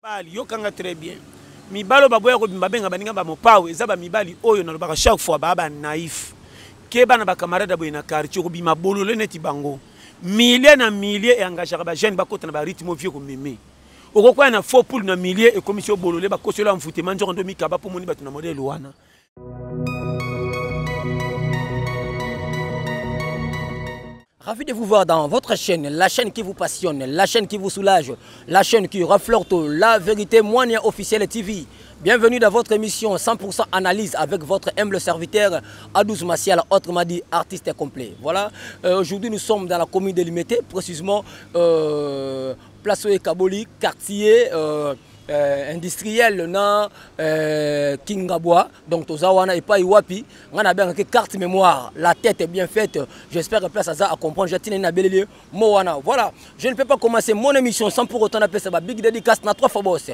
mibali yokanga très bien mibali oyo baboya kobimba benga baninga bamopao eza bamibali oyo nalobaka chaque fois baa banaif keba na bacamarade boye na quartier okobima bolole neti bango milie na milie eengagaka bajeune bakota na barythme vie komeme okokwaya na faux poule na milie ekomisi yo bolole bakosi yo la mfutema nzoko ndo mikaba mpo omoni bato na modele wana Ravi de vous voir dans votre chaîne, la chaîne qui vous passionne, la chaîne qui vous soulage, la chaîne qui reflète la vérité moyenne officielle TV. Bienvenue dans votre émission 100% analyse avec votre humble serviteur Adouz Maciel, autrement dit artiste complet. Voilà, euh, aujourd'hui nous sommes dans la commune de Limité, précisément euh, Place Kaboli, quartier... Euh, euh, industriel na euh, kingabwa donc toza wana epai wapi ngai nabengaki carte mémoire la tête est bien faite j'espère que place aza à comprendre jati nani nabeleli ye mo wana voilà je ne peux pas commencer mon émission sans pour autant napesa ba big dédicace na trois fois bosse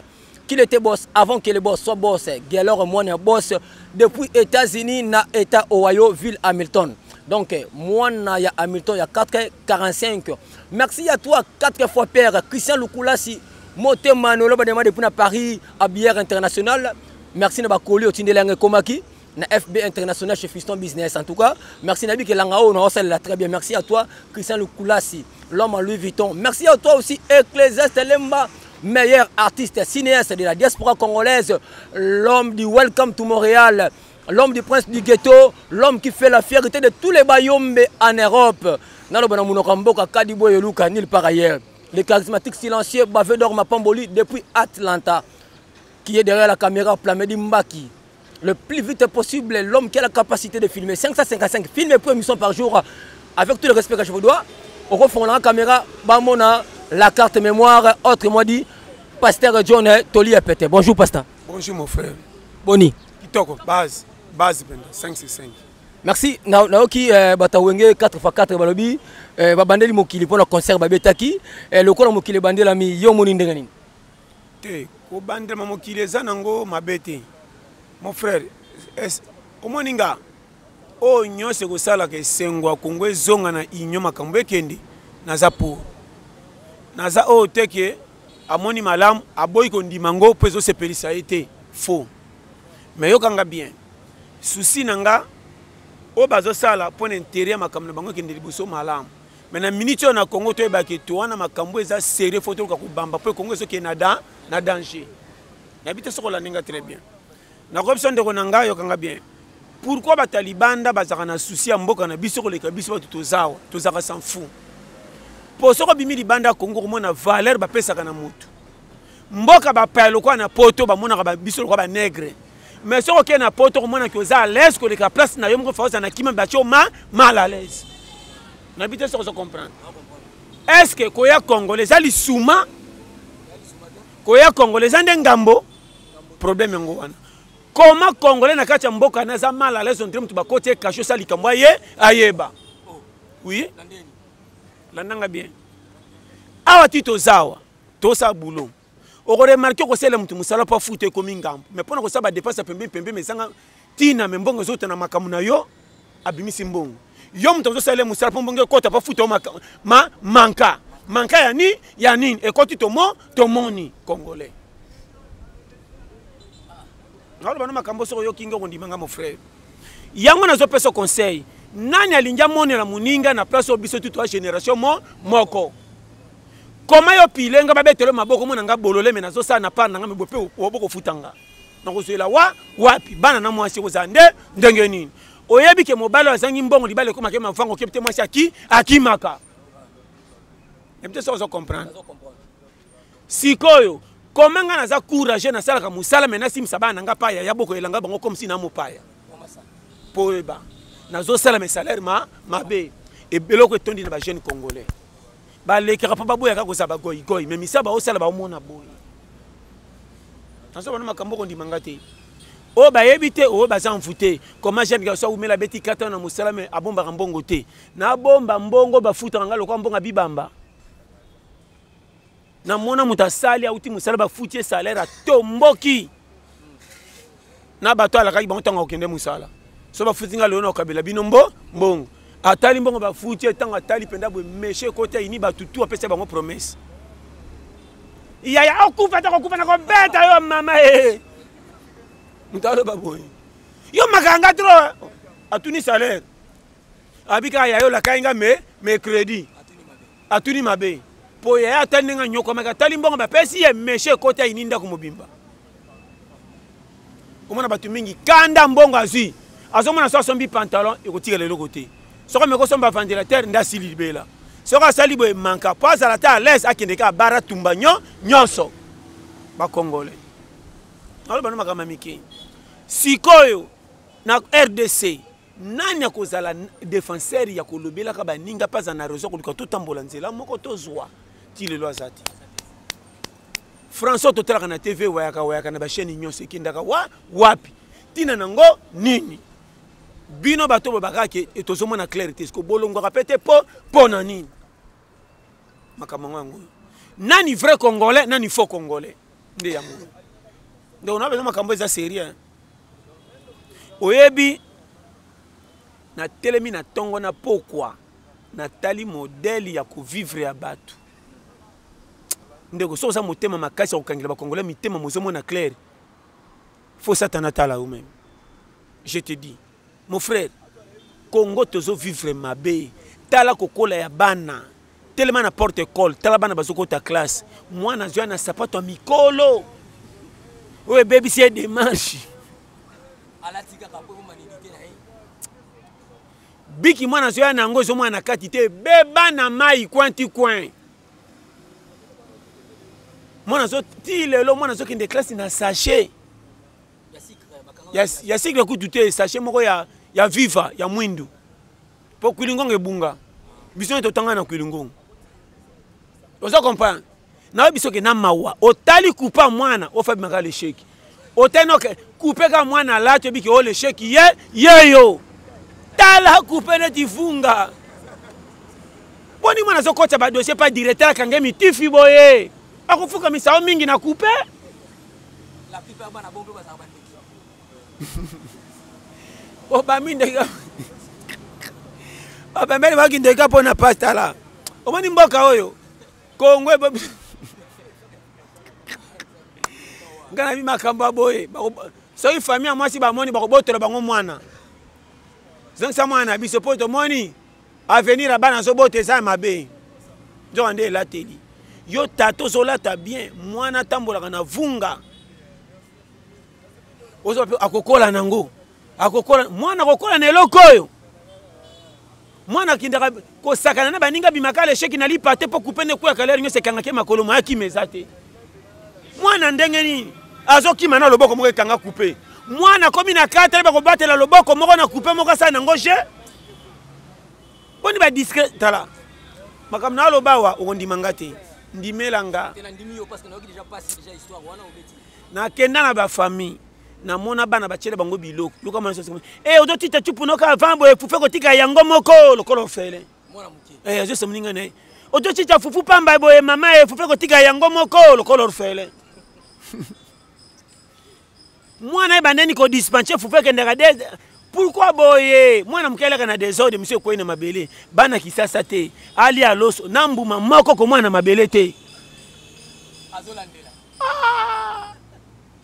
qu'il était boss avant que le boss soit boss Gaylor Moine boss depuis États-Unis na État Ohio ville Hamilton donc eh, mwana ya hamilton ya 445 merci à toi 4 fois père christian lukulasi motema na oloba nema depuis na paris à bière internationale merci na bakoli otindeli yango ekomaki na FB International chez Fiston Business. En tout cas, merci Nabi Kelangao, on a la très bien. Merci à toi, Christian Lukulasi, l'homme à Louis Vuitton. Merci à toi aussi, Ecclesiaste Lemba, meilleur artiste cinéaste de la diaspora congolaise, l'homme du Welcome to Montréal, l'homme du prince du ghetto, l'homme qui fait la fierté de tous les bayombe en Europe. Nalo bana munoko mboka kadibo yeluka nil par ailleurs. le charismatique silencieux Bavedor Mapamboli depuis Atlanta, qui est derrière la caméra Plamedi Mbaki. Le plus vite possible, l'homme qui a la capacité de filmer 555 films pour émission par jour, avec tout le respect que je vous dois, au refond la caméra, Bamona, la carte mémoire, entre-moi dit, Pasteur John Toli Pété. Bonjour, Pasteur. Bonjour, mon frère. Boni. base, base, 565. merci nayoki euh, bato ya wenge 4 fa 4 balobi euh, babandeli mokili mpo na concert babetaki euh, lokola mokili ebandelami yo omoni ndenge nini te kobandelama mokili eza nango mabe te mon frère omoni nga oyo nyonso ekosalaka esengo ya kongo ezonga na union makambo ekende naza pour naza oyo te ke amoni malamu aboyi kondima ngo mpo ezosepelisa ye te faux mais yoka nga bien souci na nga oyo bazosala mpo na intere ya makambo na bango ekende liboso malamu me na miniti oyo na congo toyebaki to wana makambo eza serie fo toluka kobamba mpo ekongo ezokee na, da, na danger nayebi te soki olandi nga très bien nakoki biso ndeko na ngai yokanga bien pourkui batalibanda bazalaka na susi ya mboka na biso koleka biso bato tozawa tozalaka san fou mpo soki obimi libanda ya congo komona valeur bapesaka na motu mboka bapaya lokola na poto bamonaka biso lokola banegre mais soki okei na poto okomonaki oza alaise koleka place na yo moko faoza na kima batie o ma mal alaise nayebi te soki ozo comprendre est ce que koya congolais eza lisuma koya congolais eza nde ngambo problème yango wana koma congolais na kati ya mboka na eza mal alaise ondire moto bakoti ye kasho esa likambo aye ayeba oui landanga bien awa ti tozawa tosa boulot okoremarke okosala moto mosala mpo afuta ekomi ngambo mai mpo na kosala badepense ya pembeni pembeni ezanga ntina me mbongo ezouta na makambo na yo abimisi mbongo yo moto ozosala ye mosala mpo mbongo ekota mpo afuta yo ma, manka manka ya nini ya nini ekoti tomo tomoni congolais naoloba na makambo soki oyoki nge okondima nga mofrere yango nazopesa conseil nani alingi amonela moninga na place oyo biso tutu ya génération mo moko koma yo pile nga babetelo maboko mona nga bolole me nazosala na part na nga me bope obokofuta nga nakozwela wa wapi bana na mwasi okozala nde ndenge nini oyebi ke mobali oyo azangi mbongo libala ekoma ke mavango okebi te mwasi aki akimaka ebi te soki ozo comprendre sikoyo koma ngai naza courage nasalaka mosala me nasimbisa bana na ngai paya ya boko elanga bango komsi na mopaya mpo oyeba nazosala me salaire ma mabe ebeloko etondi na bajeune congolais balekaka mpo baboyaka kozala bagoigoi me misa baosala baomona boye nazo bana makambo okondima nga te oyo oh, bayebi te oyo oh, baza mfute koma jean gaso awumela abeti kata na mosala me abombaka mbongo te nabomba mbongo bafutaka nga lokola mbongo abibamba na mona moto asali auti mosala bafuti ye salaire atomboki na bato alakaki bango ntango akokende mosala so bafuti ngai lelo na kokabela bino mbo mbongo atali mbongo bafuti ye ntango atali mpenza boye meshe ekoti ayini bato tu apesa bango promese yaya okufa ta kokufa na kobeta yo mama e eh, eh. moto aloba boye yo makanga tro eh. atuni salaire abi kaka yayo olakai nga me mercredi atuni mabe mpo yaya ata ndenge anyokwamaki atali mbongo bapesi ye meshe ekoti ayini ndako mobimba omona bato mingi kanda mbongo azwi azomona so asombi pantalon ekotikela eloko te soki ameki osomba vandelatere nde asili libela soki asali boye manka mpo azala te alaise akende kaka bara tumba nyo nyonso bakongole naloba no makambo ya mike sikoyo na rdc nani akozala defenseur ya kolobelaka baninga mpe aza na raison koluka totambola nzela moko tozwa ti lelo aza te françois totalaka na tv wayaka wayaka na bachaine nyonso ekendaka wa wapi ntina nango nini bino bato babakaka ke e, tozomona claire te siko bolongwaka mpe te mpo mpo na nini makambo yango yango nani vrai congolais nani faux congolais nde yango donc na bino makambo eza sérieux oyebi natelemi na ntongo na pokwa natali modele ya kovivre ya bato ndeko soki oza motema makasi ya kokangela bakongolai mitema mozomona claire fo satana atala yo meme je te dis mon frère congo tozo vivre mabe tala kokola ya bana telema na porte ecole tala bana bazokota classe mwana azwa na sapato ya mikolo oyo ebebisi ye demarche biki mwana azoya na yango ezomwana na kati te beba na mai coin ti coin mwana azo ti lelo mwana azokende classe na sachet ya, ya sikre kutu te sachet moko ya, ya viva ya mwindu mpo kwilingongo ebunga biso nde totanga na kwilingongo oza comprendre nayo biso ke na mawa otali kupa mwana ofabimaka lesheki otali noke kupe kaka mwana alati obiki o oh, lesheki ye yeyo tala kupe neti vunga boni mwana azokotisa badosie pa directeur akange mitifi boye akofukamisa yo mingi na kupe la plupart bana bombe bazalaka bandeki obami ndeki bapembeli baki ndeki mpo na pastala omoni mboka oyo kongo ebobi nga nabi makambo ya boye soki famille ya mwasi bamoni bakobotola bango mwana zongisa mwana na biso mpo tomoni avenir ya bana azobota eza ya mabe nzoka nde elateli yo tata ozolata bien mwana atambolaka na vunga ozoba mpe akokola nango akokola mwana akokola na eloko oyo mwana akindaka kosakana na baninga bimaka lesheki na lipa te mpo kupe nde ekweyaka lere nyonso ekangaki makolo moya kima eza te mwana ndenge nini azokima na loboko moko ekanga kupe mwana akomi na katale bakobatela loboko moko na kupe moko asala nango je boni ba discret tala makambo na aloba awa okondima nga te ndimela nga nakenda na bafamille namona bana batyela bango biloko yoka mwana sosi e eh, ozotita cupunoka avant boye fufu ekotika yango moko lokola ofele eh, azosa moninga na ye ozotita fufu pamba boye mama e fufu ekotika yango moko lokola ofele mwana ye bandani ko dispense fufu ekendaka de pourkoi boye mwana moke alaka na desordre mosu ekwei na mabele bana kisasa te alia loso na mbuma moko komwana na mabele te ah!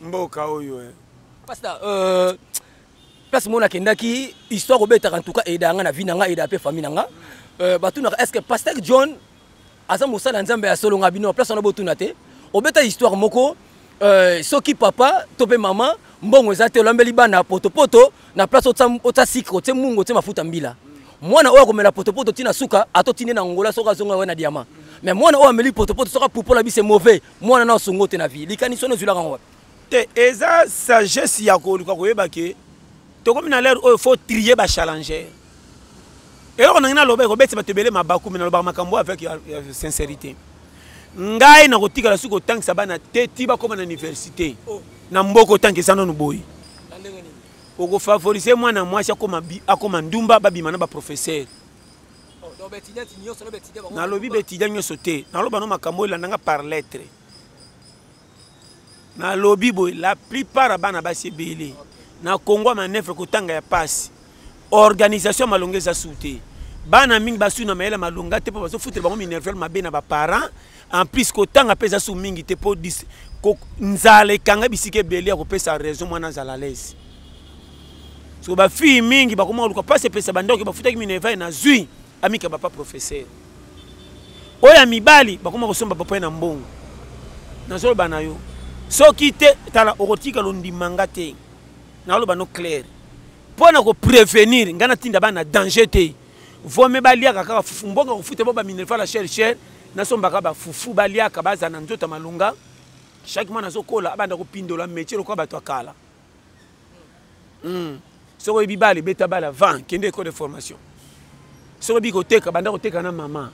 mboka oyo eh. pasta euh, place mona akendaki histoire kobetaka ntuka edanga na vi na nga eda mpe famille na nga euh, batunaka est ce que pasteur john aza mosali ya nzambe ya solo nga bino place wana botuna te obeta histoire moko euh, soki papa to mpe mama mbongo eza te olambeli bana potopoto na place otya sikre otye mungu otye mafuta mbila mwana oyo akomela potopoto ti na suka ato tine na ngola soki azonga oyo na diama mais mwana oyo ameli potopoto soki apupola bise mauvais mwana na osongo te na vie likanisi wana ozwilaka yango wapi te eza sagesse ya koluka koyeba ke tokomi na lere oyo faut trie bachallenger eloko nangi naloba ekobetisa bato ebele mabaku me nalobaka makambo avec ya sincérité ngai nakotikala soki kotangisa bana te ti bakoma na université oh. na mboka otangi eza nano boye okofavorise mwana mwasi akoma ndumba babima na baprofesseur nalobi betidia nyonso te naloba no makambo elanda nga par lettre nalobi boye la plupart ya bana basi ebele na congo ya manevre kotanga ya pasi organisation malonga eza su te bana mingi basui na mayele malonga te mpo bazofutela bango minervele mabe na baparent en plus kotanga mpe eza su mingi te mpo nzala ekanga bisika ebele ya kopesa raison mwana azala alaise so bafille mingi bakoma koluka mpasi epesa bandako bafutaki minervele na zui amikaba pa professeur oyo ya mibali bakoma kosomba papa ye na mbongo nazoloba na yo soki te tala okotika londima nga te naoloba no claire mpo na koprevenir ngai natinda bana danger te vome baliaka kaka fufu mbongo kofuta bo baminerfa la chere chere nasombaka bafufu baliaka bazala na nzoto malonga chaque mois nazokola abanda kopindola metie lokola bato ya kala hmm. soki oyebi bale beta bale avant kende ecole de formation soki oyebi koteka banda koteka na mama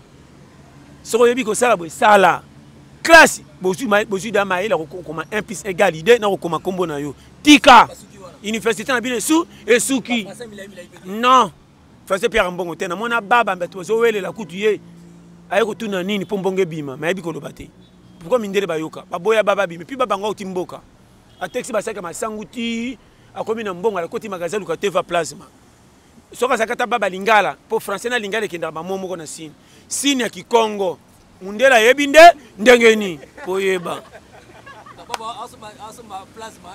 soki oyebi kosala boye sala classe bozwi da mayele kokoma 1 plus égal idée na kokoma nkombo na yo tika université na bino esu esuki non français pierre mbongo te namona baba bato bazowelela kutu ye aye kotuna nini mpo mbongo ebima mayebi koloba te pourkoi mindele bayoka baboya baba bimi mpi babango auti mboka atekisi basaki ya masangu ti akomi na mbongo alakoti magasin luka teva plasma soki azalaki ata baba lingala mpo français na lingala ekendaka bamo moko na sini sini ya kikongo mundele ayebi nde ndenge nini koyeba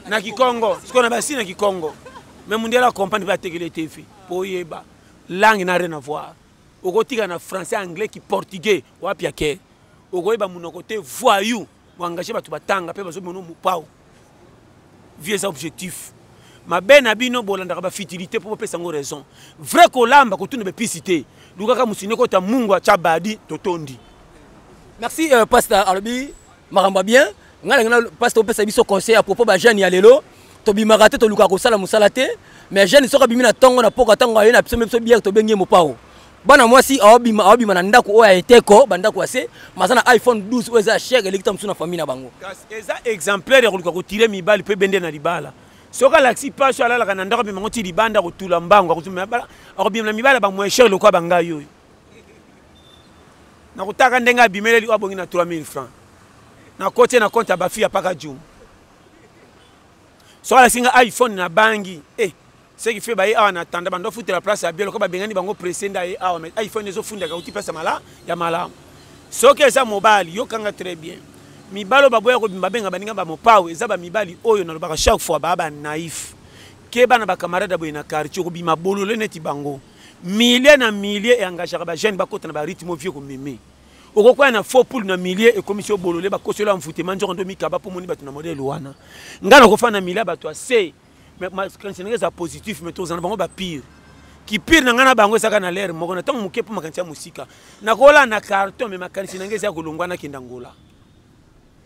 na kikongo sikoyo na basini na kikongo me mundele akompani mpe atekeli etefi mpo oyeba langue na rien avoir okotika na français anglais ki portugais wapi ake okoyeba monoko te voyou koengage bato batanga mpe bazomono mopao vie eza objectif mabe na bino bolandaka bafitilité mpo bopesa yango raison vrai kolamba kotuna bepisi te lukaka mosini ekota mungu atya badi totondi merci euh, pasteur alobi makambo bien ngai nalingi pasteur opesa biso conseil à propos bajeune ya lelo tobimaka te tolukaka kosala mosala te mais jeune soki abimi na ntongo na mpoka ntango aye na biso mpe biso biere tobengi ye mopao bana mwasi aobima aobima na ndako oyo ya eteko bandako ya se maza na iphone 12 oyo eza ya chere elekita mosusu na famille na bango kasi eza exemplaire ya koluka kotire mibali mpe bende na libala soki alakisi mpasi oyo alalaka na ndako amema yango ti libanda akotula mbango akobima na mibali ya bamoyen chere lokola bangai oyo nakotaka ndenge abimeleli oyo abongi na 3000 francs nakotie na compte ya bafi ya paka juma soki alakisi nga iphone na bangi eh. ce qui fait baye awa na tanda bando afutela place ya bielo ko babengani bango presse nda ye awa mais iphone ezofundaka uti place ya malamu ya malamu soki eza mobali yokanga très bien mibali oyo baboya kobimba benga baninga bamopao eza bamibali oyo nalobaka chaque fois baa banaif keba na bacamarade boye na quartier okobima bolole neti bango milie na milie eengagaka bajeune bakota na barythme ovie komeme okokwaya na faux poule na milie ekomisi obolole bakosi ola mfutema nzoko ndo mikaba mpo omoni bato na modele wana ngai nakofana na milie ya bato ase mais makanisi ndenge eza positif mais tozana bango bapire kipire na ngai na bango ezaka na lere moko na ntango moke mpo makanisi ya mosika nakola na carton mais makanisi na ngai eza ya kolongwa nakenda ngola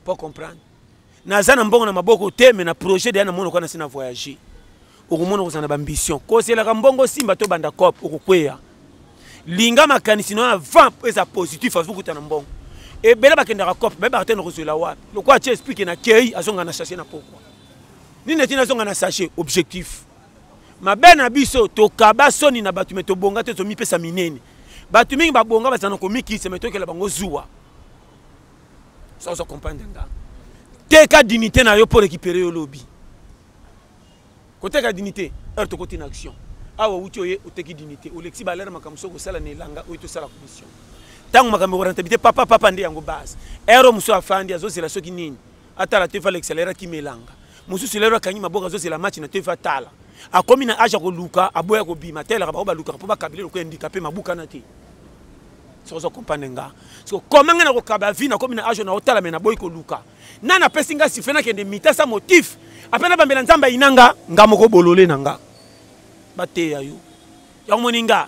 po comprendre naza na mbongo na maboko te mais na projet deya namona kwa nasi na voyage okomona okozala na baambition kozelaka mbongo simba to banda cop okokweya linga makanisi na avant eza positif azokuta na mbongo ebele bakendaka cop bayebaka te na kozwela wapi lokola tie explike na kei azongaka na chasse na pokwa nini ete nazonga na sachet objectif mabe na biso tokaba soni na bato me tobonga te tomipesa minene bato mingi babonga bazala na komikisa me tokela bango zuwa sozo comprendre nga teka dignité na yo mpo récupere yo lobi koteka dignité heure tokoti na action awa outi oye oteki dignité olekisi balere makambo soki osala na elanga oyo tosala commission ntango makambo ekorentabilité papa papa nde yango base ero mosusu afandi azozela soki nini atala tefa alekisa lera akima elanga mosusu lero akangi maboko azozela match na tefa atala akomi na age ya koluka aboya kobima telaka bango balukaka mpo bakabile lokola endika mpe mabukana te soki ozo comprendre nga siko koma ngai nakokaba vi nakomi na age naotala me naboyi koluka nani apesi ngai sife nakende mita sa motif ape nabambela nzambe ayina nga nga moko bolole na nga bateya yo yango moni nga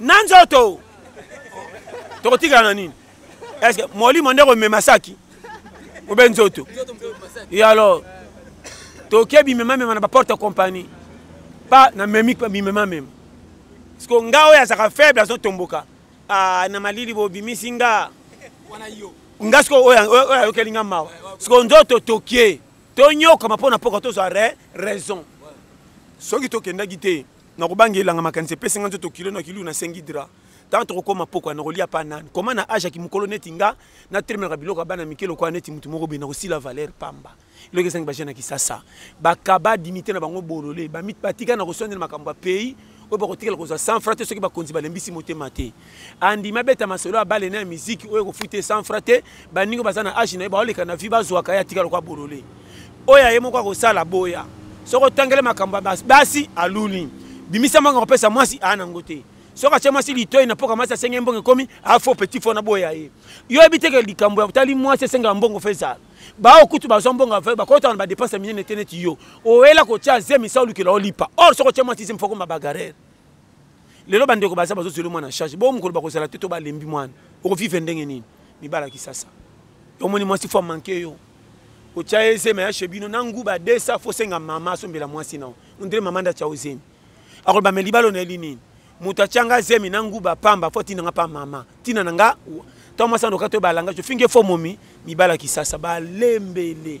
na nzoto tokotikala na nini eske molimo nde komema saki obe nzoto ye alors toke bimemamema na baporte compagnie pa na memi bimemamema siko nga oyo azalaka faible azotomboka ah, na malili bobimisi nga nga siko oyo ayokeli nga mawa siko nzoto tokie tonyokama mpo na mpoka tozwa raison soki tokendaki te nakobanga elanga makanisi epesi nga nzoto kilo na kilo nasengi dra ntango tokokoma pokwa nakolia pa nani koma na age ya kimokolo neti nga natelemelaka biloko ya bana mike lokola neti motu moko boye nakosila valeur pamba eloko ezangi baje na kisasa bakaba dimite na bango bolole batika na kosondela makambo ya pays oyo bakotikala kozwa 100 fra te soki bakonzi balembisi motema te andimi abeta masolo ya bale na ya miziki oyo ekofute sans fra te baningo baza na age na ye baoleka na vie bazwaka ye atika lokwa bolole oyo aye moko akosala boya soki otangele makambo ya basi aluni bimisa mbanga kopesa mwasi aa nango te soki atye mwasi litoi na mpoka mwasi asenge mbongo ekomi afo petit fo na boya ye yo oyebi teke likambo ya otali mwasi esengaka mbongo fe ezala bao kutu bazwa mbongo aveugle bakotaka na badepense ya minene te neti yo oyela kotya zemi sa olukela olipa or soki otye mwasi zemi fokoma bagarere lelo bandeko baza bazozela mwana charge bo mokolo bakozala te to balembi mwana okovivre ndenge nini mibala kisasa omoni mwasi fo amanke yo otya ye zemi ya chez bino na nguba desa fo senga mama asombela mwasi nao ondire mama nde atya yo zemi akoloba me libala ona eli nini moto atya nga zemi na nguba pamba fo atina nga pa mama ntina na nga ntango mwasi andoka to balanga jofingi efo momi mibala kisasa balembele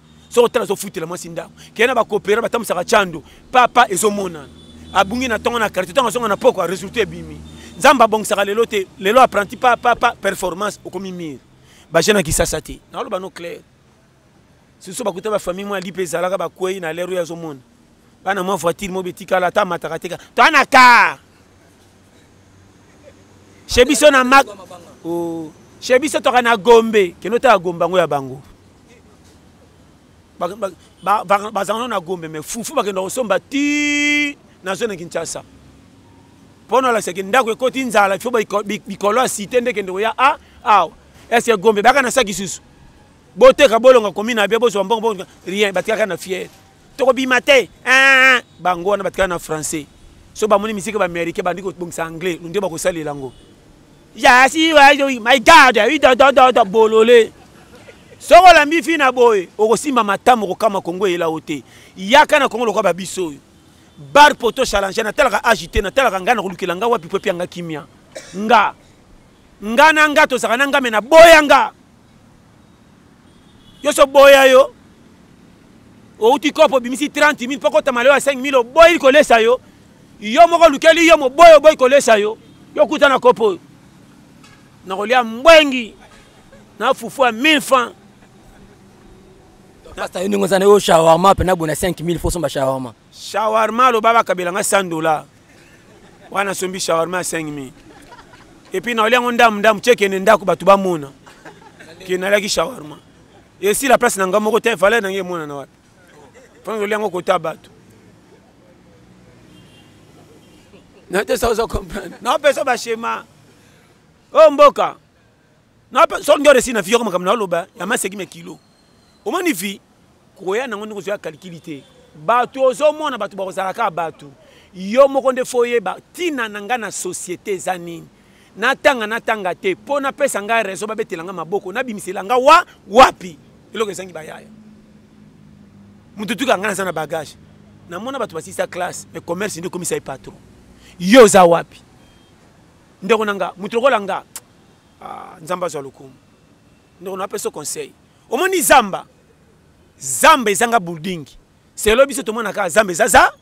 soko tala azofutela mwasi ndako kee na bakopera batambusaka cando papa ezomonana abungi na ntongo na karite ntango azonga na poko resultat ebimi nzambe abongisaka lelo te lelo apprenti pa papa performance okomi mire bajeune ya kisasa te naoloba no claire susu bakuta bafamille mwa lipe ezalaka bakwei na lere oyo azomona bana mwa voiture mo betikala ata amataka teka to ana kar chez biso na mak oh. chez biso toka na gombe kende otala gombe yango ya bango bazalaka na gombe me fufu bakenda kosomba ti na zone kinshasa mpo nalakisaki ndako ekoti nzala fo bikolo ya site nde kende koya a awa eske gombe baka na saki susu boteka bolonga komi na bia bozwa mbongo rien batikaka na fiere tokobima te bango wana batikaka na français so bamoni misiki baaméricain bandi kobongisa anglais nde bakosalela yango ya si my god idodododo bolole soki olambi fi na boye okosimba matamu okokama kongo eyela yo te yaka na kongo lokola babiso oyo bar poto challenge natalaka age te natalaka ngai nakolukela ngai wapi po epi yanga kimia nga nga na nga tozalaka na nga me naboya nga yo so boya yo outi kopo obimisi 30 mille mpo kotama lelo ya 5 mille oboyi kolesa yo yo moko olukeli yo moboyi oboyi kolesa yo yo okuta na kopo oyo nakolia mbwengi na fufu ya 1000 francs pasta yo ndenge oza na yo shawarma mpe nabona 5000 fo osomba shawarma shawarma aloba bakabela ngai 100 dollar wana sombi shawarma ya 5000 epuis naolia yango ndamu ndamu tie kende ndako bato bamona ke naliaki shawarma esila place na ngai moko te valeur na ngai emonana wapi mpona tolia yango kota bato natesa ozo comprendre naopesa bashema oyo oh, mboka soki nde oresi na vi yoko makambo na oloba ya maseki mya kilo omoni vi koya nango ndenge ozoya kalikili te bato ozomona bato bakozala kaka bato yo moko nde fo oyeba ntina na ngai na société eza nini natanga natanga te mpo napesa ngai raison babetela ngai maboko nabimisela ngai wa wapi eloko ezangi bayaya moto tuka ngai naza na bagage namona bato basisa classe mais commerce nde ekomisa ye patron yo oza wapi ndeko na nga moto lokola nga ah, nzambe azwa lokumu ndeko napesa conseil omoni zamba zamba ezanga building selo biso tomona kaka zamba eza za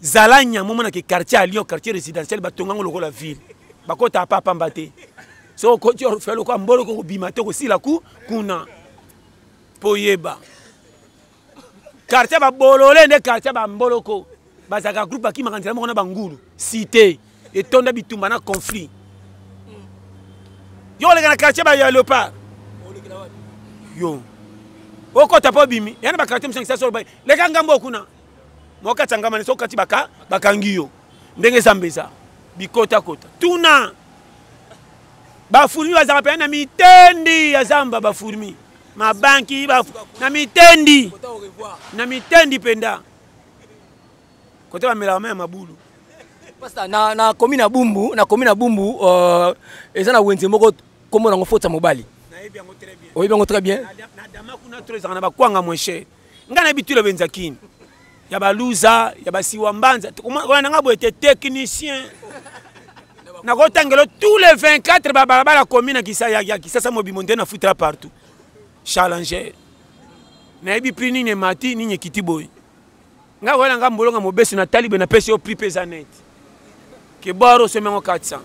zala nyama omonaka quartier ya lyon quartier résidentiel batonga yango lokola ville bakotaka pa pamba te so okoti orfelo kwa mbolo kokobima te okosila ku kuna mpo yeba quartier babolole nde quartier bamboloko bazalaka groupe bakimaka nzela moko na bangulu cité etonda bitumba na conflit yo oleka na quartier baya leopard yo okota mpo obimi ya na bakartier mosangi sasolo bai leka ngambo okuna mokati ya ngama neso okati baka bakangi yo ndenge eza mbeza bikotakota tuna bafurmi bazalaka mpenza na mitendi ya zamba bafurmi mabanki na mitendi na mitendi mpenza kote bamelaka mai ya mabulu pasta na, na komi na bumbu na komi na bumbu uh, eza na wenze moko nkombo nango foti ya mobali oyebi yango très bien na dama kuna to ezalaka na bakwanga moche nga nayebi tilo benza kini ya baluza ya basiwa mbanza kolanda nga boye te technicien nakotangela tous les 24 babalabala komi na kisa, ya, ya kisasa mobimo nde nafutela partout challenger nayebi prix nini emati nini ekiti boye nga wela nga mbolonga mobesu na talibe na pesi yo prix pe eza net ke boro osombi yango 400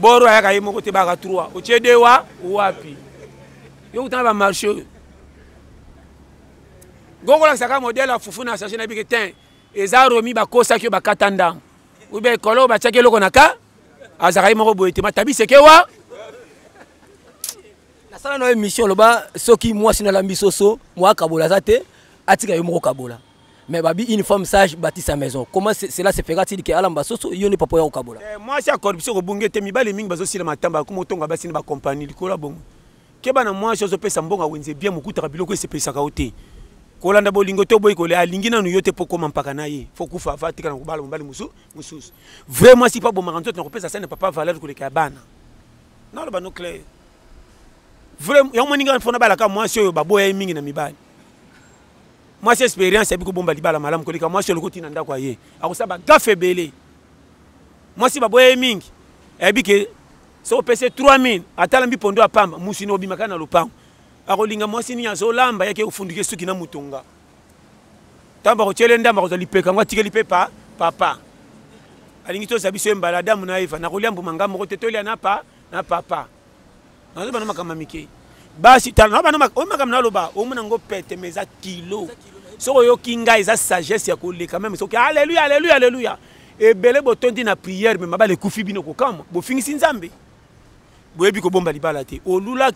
boro ayaka ye moko te baka 3 otie de wa wapi yo kutana bamarché oyo ngokolakisa kaka modele ya fufu na sage na bike tin eza romi bakosaki yo bakata ndambo oubia ekolo oyo batiaki eloko na ka azalaka ye moko boye te matabiseke wa nasala na émission loba soki mwasi nalambi soso mwa kabola aza te atika yo moko kabola mais babi une femme sage bâtit sa maison comment cela se fera t-il ke alamba soso yo nde papa ya kokabola eh, mwasi ya corruption kobongi ete mibale mingi bazosila matamba akoma otonga basi na bakompani likolo ya bongo keba na mwasi ozopesa mbongo wenze bien mokutaka biloko esepesaka yo te kolanda bolingo to boyi kolia alingi nanu yo te mpo okoma mpaka na ye fo kufa ava atika na kobala mobali mosusu vrai mwasi mpo abomaka nzoto na kopesa sani papa valeur koleka ya bana naloba no claire vrai yango moninga mpo nabalaka mwasi oyo baboya ye mingi na mibali mwasi experience yabi kobomba libala malamu koleka mwasi oyo lokoti na ndako ya ye akosala bagafe ebele mwasi baboya ye mingi ayebi ke soki opesi ye 3000 atala mbipondo ya pamba musuni obimaka na lopango akolinga mwasi nini azolamba yake ofunduki esuki na motonga ntango bakotyela ndambo akozwa lipeka yango atikeli mpe pa papa alingi tozwa biso ye mbala adamu na eva nakolya mbuma nga moko te tolya na pa na papa nazoba na makambo mike basi tala na bana oyo makambo naloba omona yango pete ma eza kilo soki oyoki ngai eza sagesse ya koleka meme soki aleluya aleluya aleluya ebele botondi na priere me mabala ekufi bino kokamwa bofingisi nzambe boyebi kobomba libala te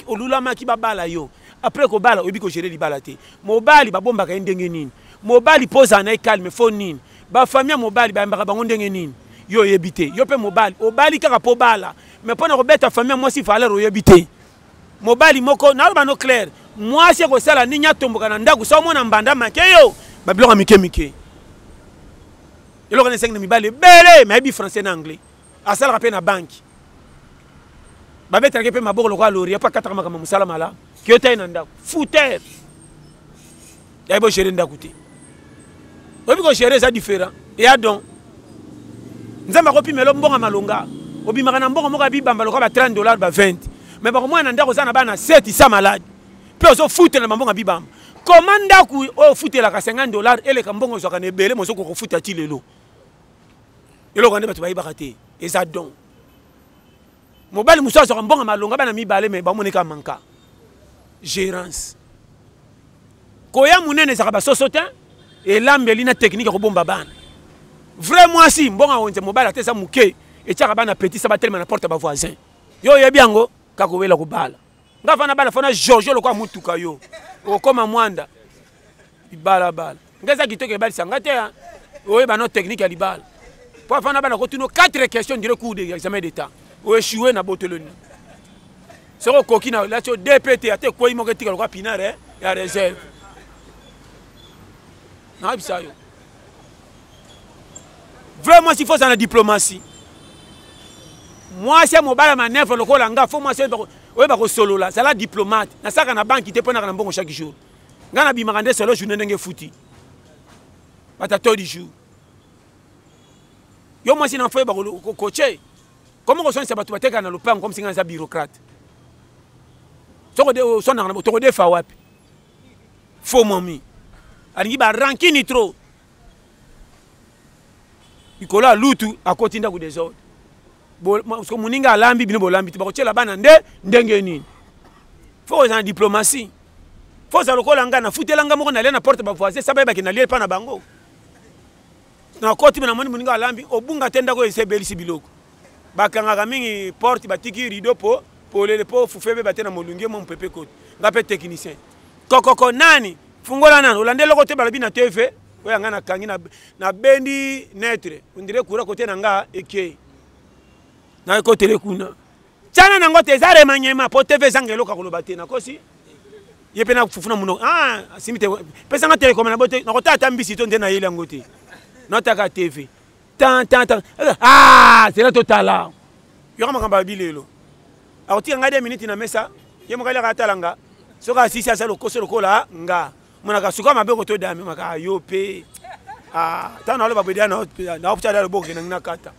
olulamaki babala yo après kobala oyebi kogere libala te mobali babombaka ye ndenge nini mobali mpo ozala na ye calme fo nini bafami ya mobali bayambaka bango ndenge nini yo oyebi te yo mpe mobali obali kaka mpo obala mais mpo na kobeta fami ya mwasi valeur oyebi te mobali moko naloba no claire mwasi ekosala nini atomboka na ndako sa omona mbanda make yo babiloko ya mike mike eloko na esengi na mibali ebele mayebi français na anglais asalaka mpe na banki babetelaki mpe maboko lokola loria mpo akataka makambo mosala malamu kiyota ye na ndako fouter yaye bogere ndako te oyebi kogere eza différent eya don nzambe akopimela mbongo malonga obimaka na mbongo moko ya bibamba lokola ba 30 dollar ba 20 me bakomona na ndako oza na bana 7 sa malade mpe ozofutela na mabongo ya bibamba koma ndako oyo ofutelaka 50 dollar eleka mbongo ozwaka na ebele mozokokofuta ti lelo eloko nde bato bayebaka te eza don mobali mosusu azwaka mbongo malonga bana mibale me bamoneka manka gérance koya monene ezalaka basoso te elambeli na teknike ya kobomba bana vrai mwasi mbongo aonze mobali ata eza moke etyaka bana petisa batelema na porte ya bavoisin yo oyebi yango kakowela kobala nga fana bala fana georgio lokola motuka yo okoma mwanda bibalabala nga eza kitoko ebalisa nga te oyeba no technique ya libala mpo afana bana kotuna 4 question dire cour de examen d'état oechue na botoloni soki okoki na lati dpt ata ekwei moko etika lokola pinare eh, ya reserve nayebisa yo vrai mwasi fo azala na diplomatie mwasi ya mobala manevre lokola nga fo mwasi oyeba kosolola zala diplomate nasaka na banki te mpo naka na mbongo chaque jour ngai nabimaka nde solo journe ndenge efuti batato du jour yo mwasi na fo oyeba kokoce komi koswanisa bato batekaka na lopango komi singa naza bureaucrate soki oswanaka tokodefa wapi faux momi alingi ba rankini trop likolo ya lutu akoti ndako desordre soki moninga alambi bino bolambi te bakotyela bana nde ndenge nini fo kozala na diplomatie fo ozala lokola ngai nafutela ngai moko nalia na porte bavoisin sa bayebaki nalia epai na bango nakoti me namoni moninga alambi obunga te ndako ese ebelisi biloko bakangaka mingi porte batiki rideau po polele po fufu ebeba te na molunge mo mopepe koti nga mpe technicien kokoko nani fungola nani olanda eloko te balobi na tv oyo anga nakangi nabendi netre ondire kura kote na nga ekei nakotele kuna Chana nango te eza remaniement po TV ezanga eloko ya koloba te nakosi. Ye mpe na fufu na munoko. Ah, asimi te. Pesa nga telecom na bote. Nakota ata mbisi to nde na yeli yango te. Nataka TV. Tan tan tan. Ah, c'est là totala. Yora makambo ya bilelo. Akotika ngai 2 minutes na mesa. Ye mokali akatala nga. Soki asisi asala lokoso lokola nga. monaka suka mabe koto dame maka yo mpe ntango na oloba bwede naoptala ya loboko kenangi nakata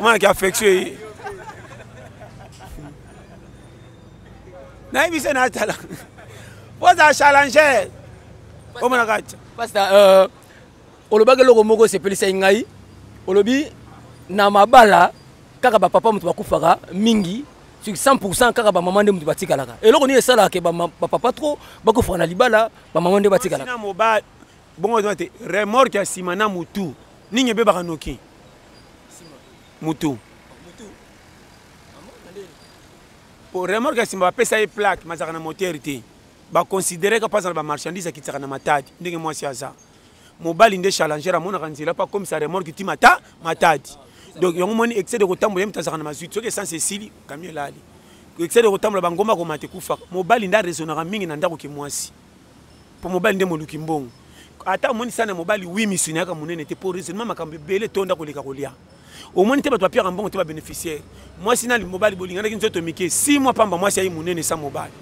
omonaki affection eye nayebi se natala oza challenger omonaka ti pasta euh, olobaki eloko moko esepelisai ngai olobi na mabala kaka bapapa moto bakufaka mingi soki 100 kaka bamama nde moto batikalaka eloko nini esalaka ke bapapa trop bakofaka na libala bamama nde batikalaka bongo ozwa te remorke ya nsima na motu nini ebebaka noki motu po remorke ya nsima bapesa ye plaque mazalaka na motere te baconsidere ka mpazala bamarchandise akitisaka na matadi ndenge mwasi aza mobali nde challenger amonaka nzela mpo akomisa remorke ti mata matadi donc yango moni excès de kotambola ye moto azalaka na mazwiti soki esanse esili kamio elali excès de kotambola bangomba komata ekufaka mobali nde aresonaka mingi na ndako ke mwasi mpo mobali nde moluki mbongo ata omoni sana mobali wi misuni yaka monene te mpo raisonnement makambo ebele to ndako oleka kolia omoni te bato bapiaka mbongo te babeneficiaire mwasi na mobali bolinganaki nzoto mike si mwa pamba mwasi ayi monene sa mobali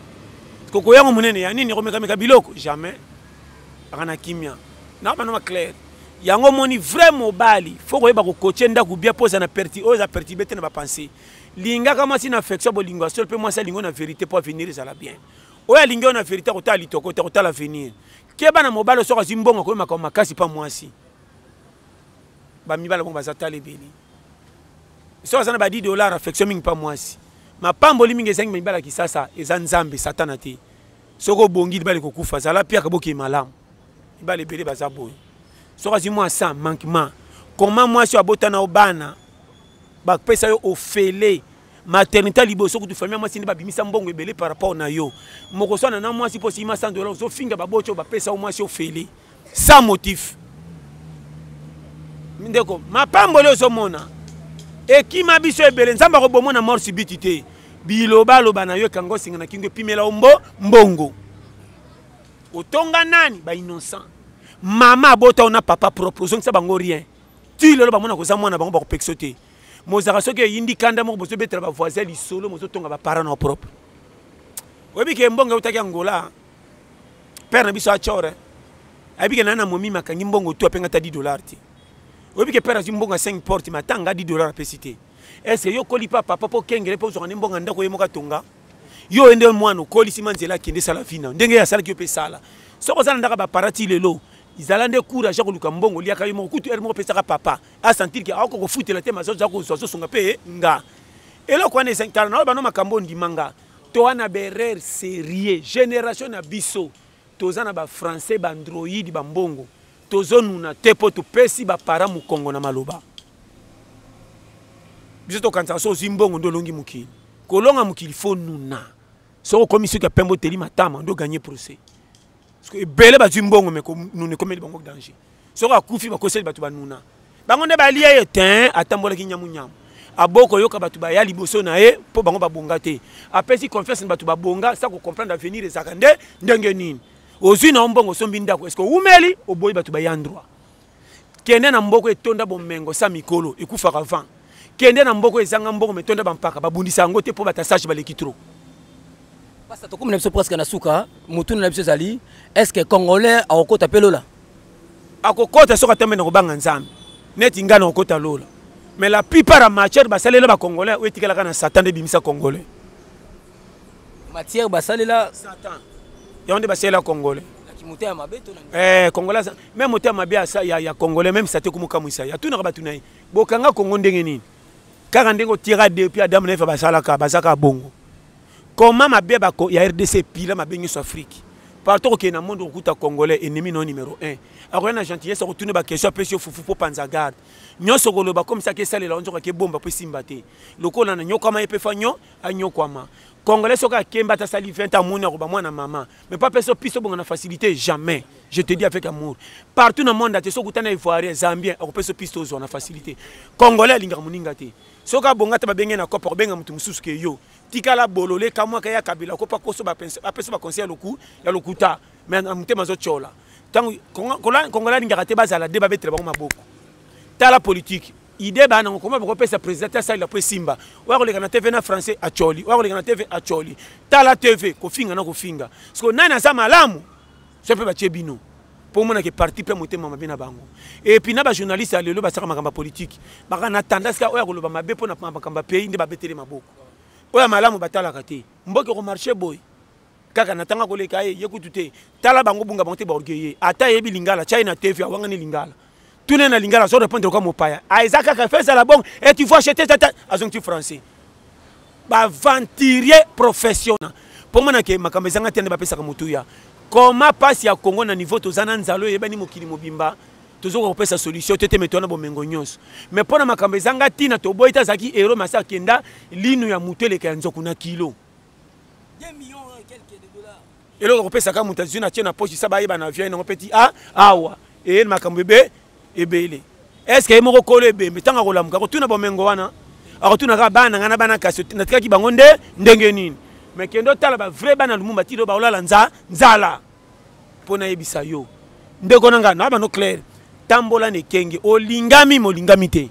kokoyango monene ya nini ekomekameka biloko jamais aka na kimia na bana ma claire yango omoni vrai mobali fo koyeba kokoce ndako bia mpo oza na perti oyo eza pertibe te na bapense lingaka mwasi na affection bolingo ya solo mpe mwasi alingi na verité mpo avenir ezala bien oyo alingi oyo na verité akotala litoko te akotala avenir keba na mobali soki azwi mbongo akomi makambo makasi mpa mwasi bamibala bongo baza tala ebele soki aza na ba 10 dollar affection mingi mpa mwasi mapamboli mingi ezangi mamibala kisasa eza nzambe satana te soki obongi libala ekokufa zala piaka bokei malamu libala ebele baza boye soki azwi mwa sa manquement koma mwasi oyo abota na yo bana bapesa yo ofele maternité liboso kutu famille ya mwasi nde babimisa mbongo ebele par rapport na yo mokoswana na mwasi mpo osima 100 dollars ozofinga baboti oyo bapesa yo mwasi ofele sans motif ndeko mapamboli ozomona ekima biso ebele nzambe akobombo na mort subiti te bilobaloba na yo ekanga osenga na kingo epimela yo mbo mbongo otonga nani bainnocent mama abota yo na papa propre ozongisa bango rien ti lelo bamona koza mwana bango bakopekisa te mozaka soki eyindi kanda moko bozobetela bavoisin lisolo mozotonga baparent na propre oyebi ke mbongo eutaki angola père na biso achor eh. ayebi ke na na momi makangi mbongo tu apenga ta 10 dollars te oyebi ke père azwi mbongo ya 5 porte ma tanga 10 dollars apesi te ese yo okoli pa papa mpo okengele mpo ozwaka nde mbongo ya ndako ye moko atonga yo oye nde mwana okolisi ma nzela akende esala vina ndenge ye asalaki yo mpe esala soki oza na ndaka baparati lelo izala nde courage ya koluka mbongo oliaka yo moko kutu ere moko opesaka papa asentir ke aoka kofutela te mazozo akozwa azosonga mpe nga eloko wana ezali kala na oyo bano makambo ondima nga toa na berere serie génération na biso toza na bafrançais bandroide bambongo tozonuna te mpo topesi bapara mokongo na maloba biso tokanisaka so ozwi mbongo nde olongi mokili kolonga mokili fo nuna soki okomi soki ya pembe oteli matama nde oganye procès ebele bazwi mbongo me konuna ekomeli bango danger soki akufi bakoseli bato banuna bango nde balia ye te atambolaki nyamunyamu aboyi koyoka bato baya liboso na ye mpo bango babonga te apesi confiance na bato babonga sa kocomprendre avenir ezalaka nde ndenge nini ozwi na yo mbongo osombi ndako eske owumeli oboyi bato baya ndroit kende na mboko etonda bomengo sa mikolo ekufaka vent kende na mboko ezanga mbongo me tonda bampaka babundisa yango te mpo batasage baleki trop pasta tokomi na biso presque na suka motuna na biso ezali est ce que congolais akokota mpe lola akokota soki atambe na kobanga nzambe neti ngai na kokota lola mais la plupart ya matière basalela bacongolais oyo etikalaka na satan nde ebimisa congolais matière basalela satan yango nde basalela congolais eh, congolais meme motema mabe ya congolais meme sate komokamwisa ye atunaka bato na ye bokanga kongo ndenge nini kaka ndenge otiaka depuis adamu na efa basalaka bazaka bongo koma mabe bako ya rdc epila mabe nyonso afrike partout okokende na monde okokuta congolais ennemi no numero 1 akoya na gentillesse akotuna baquestion apesi yo fufu mpo panza garde nyonso okoloba komisaki esalela yo nzoka ake bomba mpo esimba te lokola na nyokwama ye mpe fa nyo anyokwama congolais soki akemba ata asali 20 amoni akoba mwana mama mais pas personne piste obonga na facilité jamais je te dis avec amour partout na monde ate soki okutana ivoirien zambien akopesa piste ozwa na facilité congolais alingaka moninga te soki abonga te babenge na cope akobenga moto mosusu ke yo tikala bolole kamwaka ya kabila kopa koso apesa baconseil ya lokuta mais na motema azotyola ntango congolais alingaka te bazala de babetela bango maboko tala politike idee baa nango koma bakopesa président te asalela mpo esimba oyo akoleka na tv na français acoli oyo akoleka na tv acoli tala tv kofinga na kofinga siko nani aza malamu so mpe batye bino mpo omonake parti mpe motema mabe na bango epuis na bajournaliste ya lelo basaka makambo ya politike baka na tendance kaka oyo akoloba mabe mpo na makambo ya pays nde babetele maboko oyo ya malamu batalaka te mboka ekomarche boye kaka na ntango akoleka ye ye kutu te tala bango bunga bango te baorgueille ata ayebi lingala tya ye na tv awangani lingala tuna na lingala azo répondre kwa mopaya ah, eza kaka fes à la bongo et tu vois chete tata azongisi français baventurier professionnel mpo monake makambo ezanga te nde bapesaka motuya koma mpasi ya kongo na niveau toza na nzala oyo eyebani mokili mobimba tozoka kopesa solution te te me towana bomengo nyonso me mpo na makambo ezanga ntina toboyi te azalaki hero masi akenda lino ya motu eleka ya nzoku na kilo eloko kopesa kaka moto azwi na tie na poche sa bayeba na avion yango peti a ah, awa eye makambo ebe ebele estce ye moko kolo ebembe ntango akolamuka akotuna bomengo wana akotuna kaka bana ngai na bana kasi natikaki bango nde ndenge nini me kende otala bavrai bana lumumba ti leo baolala nza nzala mpo nayebisa yo ndeko na ngai na bano claire tambola na ekenge olingami molingami te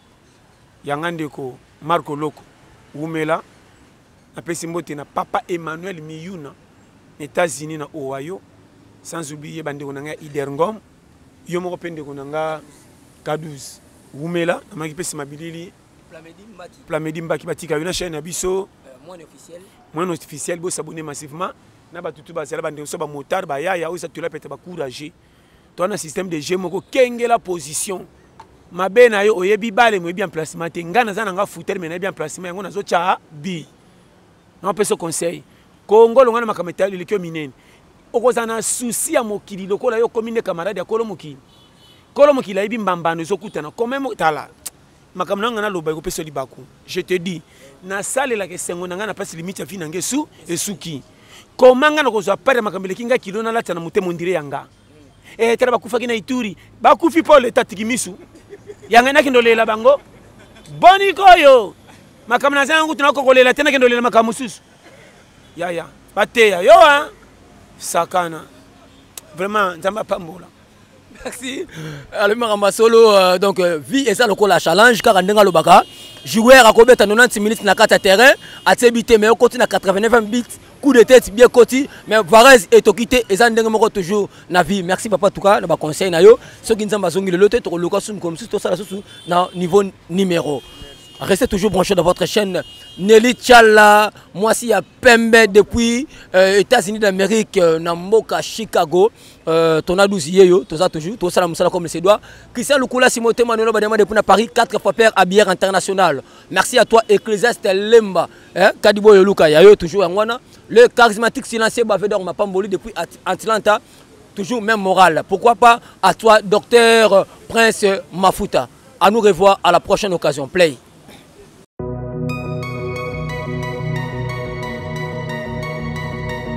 yanga ndeko marco loko wumela napesi mbote na papa emmanuel miyuna na états-unis na ohio sans oublier bandeko na ngai ya iderngom yo moko mpe ndeko na ngai k12 wumela namaki mpe nsima bilili plamedi mbaki batika yo na chaine na biso euh, moyen officiel bosabone massivement na bato tu bazala bandeko so bamotare bayaya oyo eza tola pete bacourage toi na système de jeu moko kengela position mabe na yo oyebi bale moyebi emplacement te ngai naza na nga foutere me nayebi emplacement yango nazotya bi napesa conseil kongo longa na makambo etali eleki yo minene okozala na susi ya mokili lokola yo okomi nde camarade ya kolo mokili kolo mokili ayebi mbambano ezokutana komemo tala makambo na nga naloba ekopesa yo libaku je te dis nasalelaka esengo na ngai na mpasi limite ya vi na ngai esu esuki koma ngai nakozwa pare ya makambo eleki ngai kilo nalata na motema ondire ya nga e tala bakufaki na ituri bakufi mpo leta atiki misu ya ngai nakende olela bango boniko oyo makambo naza yango kutu nakokolela te nakende olela makambo mosusu yaya bateya yo a sakana vraiment nzambe apambola merci alobi makambo ya solo euh, donc euh, vie eza lokola challenge kaka ndenge alobaka joueur akobeta 90 minutes na kati ya terrain atie bi te mais okoti na 89 bit coup de tête bien koti mais varese etoki te eza ndenge moko toujours na vie merci papa tuka na baconseil na yo soki nzambe azongi lelo te tokoluka susu mikolo mosusu tosala susu na niveau numéro Restez toujours branchés dans votre chaîne Nelly Tchala, moi si à Pembe depuis euh, États-Unis d'Amérique, euh, Namboka, Chicago. Euh, tona 12 yeyo toza toujours tosala mosala comme se doit christian lukula simo te manuelo badema depuis na paris 4 fois père à bière international merci à toi ecclésiaste lemba eh, kadibo yo luka ya yo toujours yango wana le charismatique silencieux bave donc mapamboli depuis atlanta toujours même morale pourquoi pas à toi docteur euh, prince mafuta à nous revoir à la prochaine occasion play